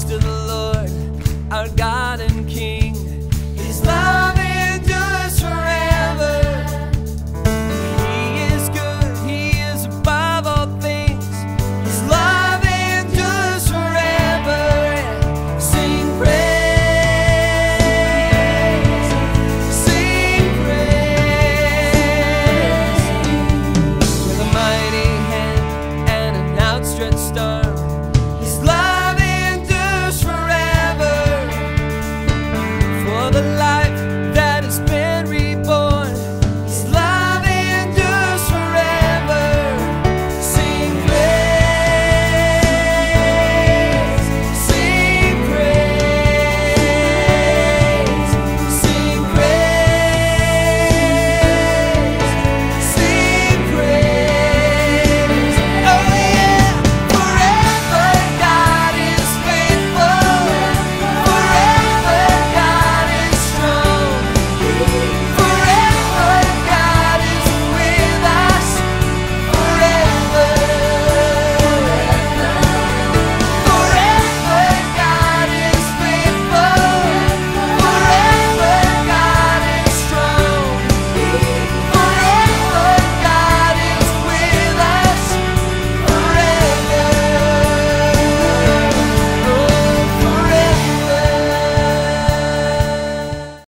belongs to the Lord, our God and King. His love endures forever. He is good, He is above all things. His love endures forever. Sing praise, sing praise. With a mighty hand and an outstretched arm.